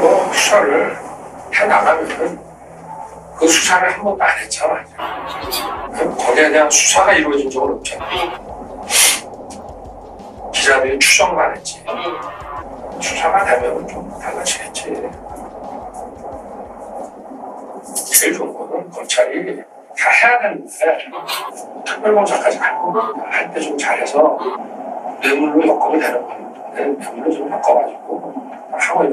뭐 수사를 해 나가면은 그 수사를 한 번도 안 했잖아. 그럼 거기에 대한 수사가 이루어진 적은 없잖아. 기자들이 추정만 했지. 수사가 되면 좀 달라지겠지. 제일 좋은 거는 검찰이 다 해야 되는데 특별검사까지 할 때 좀 잘해서 뇌물로 엮으면 되는 건데 뇌물로 좀 엮어가지고 하고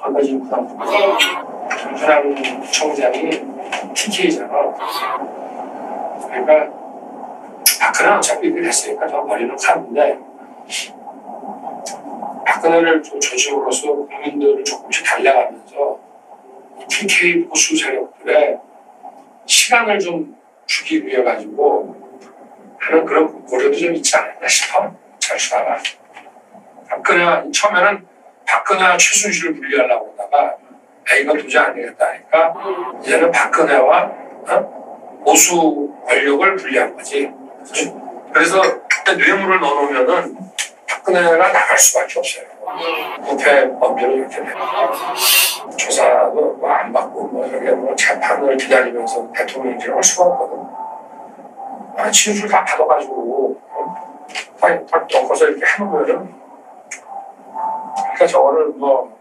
거기가 지금 부담 김준환 청장이 TK잖아 그러니까 박근혜는 어차피 일을 했으니까 저 머리는 가는데 박근혜를 좀 조직으로서 국민들을 조금씩 달래가면서 TK 보수 세력들의 시간을 좀 주기 위해 가지고 하는 그런 고려도 좀 있지 않았나 싶어. 잘 수하가. 박근혜가 처음에는 박근혜와 최순실을 분리하려고 그러다가 아, 이거 도저히 안 되겠다니까 이제는 박근혜와 어? 보수 권력을 분리한 거지. 그래서 뇌물을 넣어놓으면은 박근혜가 나갈 수밖에 없어요. 부패 범죄로 이렇게 되고 조사도 뭐 안 받고 뭐 이렇게 뭐 재판을 기다리면서 대통령직을 할 수가 없거든. 아, 진술 다 받아가지고 어? 다, 다 엮어서 이렇게 해놓으면은 그러니까 저거를 뭐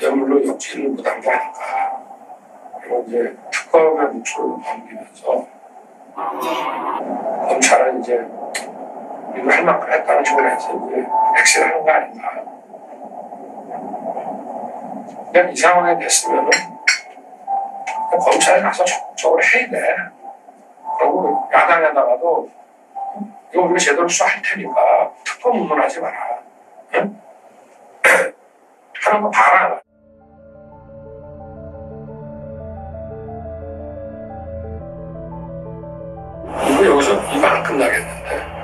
뇌물로 엮지를 못한 게 아닐까. 그리고 이제 특검의 묵초를 넘기면서 검찰은 이제 이거 할 만큼 했다는 쪽으해서 이제 엑셀하는 거 아닌가. 그냥 이 상황에 됐으면은 검찰에 가서 적극적으로 해야 돼. 그리고 야당에다가도 이거 우리가 제대로 수사할 테니까 특검 운운하지 마라. 응? 거 봐라. 이거 여기서 이거 안 끝나겠는데.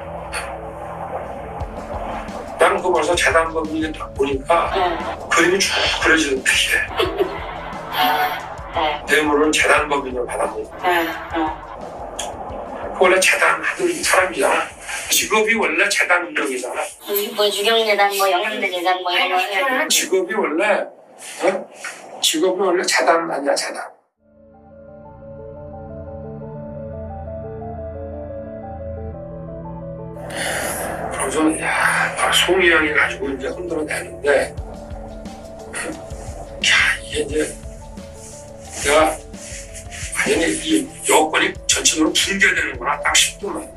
나는 그 벌써 재단법인에 딱 보니까 네. 그림이 쭉 그려지는 듯해. 뇌물을 재단법인으로 받아먹고 네. 네. 그 원래 재단 하던 사람이잖아. 직업이 원래 재단 운영이잖아. 뭐 유경 재단, 뭐 영양대재단, 뭐 이런 거. 직업이 원래 어? 직업이 원래 재단 아니야 재단. 그래서 야 송이 형이 가지고 이제 흔들어내는데 야 이게 이제 내가 완전히 이 여권이 전체적으로 붕괴되는구나. 딱 싶더만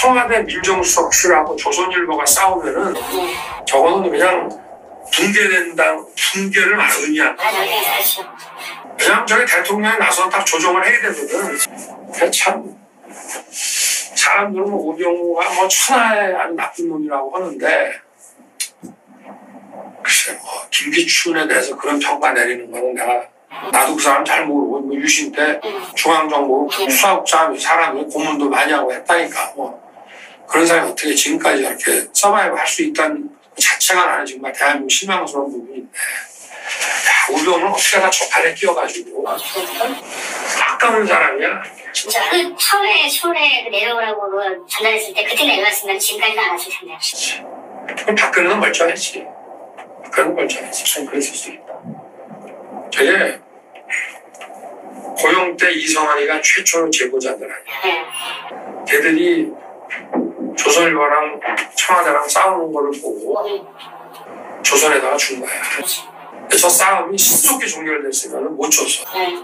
청와대 민정수석실하고 조선일보가 싸우면은 저거는 그냥 붕괴된다 붕괴를 말 의미한 아, 여기 사실. 그냥 저기 대통령이 나서 딱 조정을 해야 되거든. 그참 사람들은 뭐 우병우가 뭐 천하의 아주 나쁜 놈이라고 하는데 글쎄 뭐 김기춘에 대해서 그런 평가 내리는 거는 내가 나도 그 사람 잘 모르고 뭐 유신 때 중앙정보 수사국장 사람이 고문도 많이 하고 했다니까 뭐 그런 사람이 어떻게 지금까지 이렇게 서바이브 할 수 있다는 그 자체가 나는 정말 대한민국 실망스러운 부분인데 야, 우병우는 어떻게 다 저팔에 끼어가지고 아까운 사람이야 진짜 그 처음에 서울에 그 내려오라고 그 전달했을 때 그때 내려왔으면 지금까지도 안 왔을 텐데. 그럼 박근혜는 멀쩡했지. 박근혜는 멀쩡했지. 참 그랬을 수 있다. 저게 고용 때 이성환이가 최초 제보자들 아니야. 네. 걔들이 조선일보랑 청와대랑 싸우는 거를 보고 조선에다가 준 거야. 저 싸움이 신속히 종결됐으면 못 줬어. 네.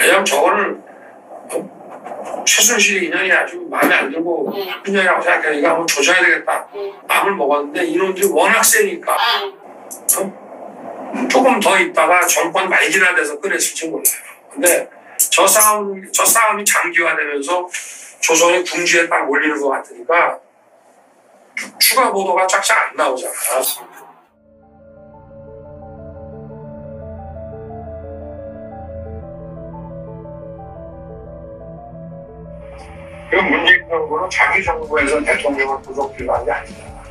왜냐면 저거는 어? 최순실 인연이 아주 마음에 안 들고 네. 인연이라고 생각하니까 한번 조져야 되겠다. 네. 마음을 먹었는데 이놈들이 워낙 세니까 아, 조금 더 있다가 정권 말기나 돼서 꺼냈을지 몰라요. 근데 저 싸움, 저 싸움이 장기화되면서 조선이 궁지에 딱 몰리는 것 같으니까 추가 보도가 쫙쫙 안 나오잖아. 그 문재인 정부는 자기 정부에서 대통령을 구속기관이 아니잖아.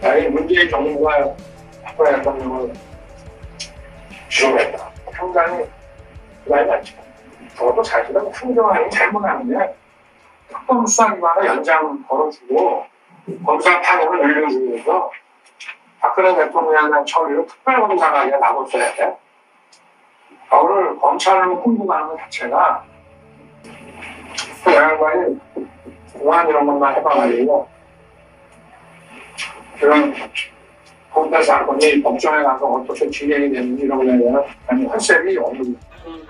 아니 문재인 정부가 박근혜 대통령을 지원했다. 상당히 부담이 많죠. 저도 행정안이 잘못한 게 특검 수사기관을 연장 걸어주고 검사 파견을 늘려주면서 박근혜 대통령에 대한 처리를 특별검사관에 놔뒀어야 돼. 아, 오늘 검찰로 끌고 가는 것 자체가 그 양반이 공안 이런 것만 해봐가지고 이런 범죄 사건이 법정에 가서 어떻게 진행이 되는지 이런 거에 대한 컨셉이 없는 음.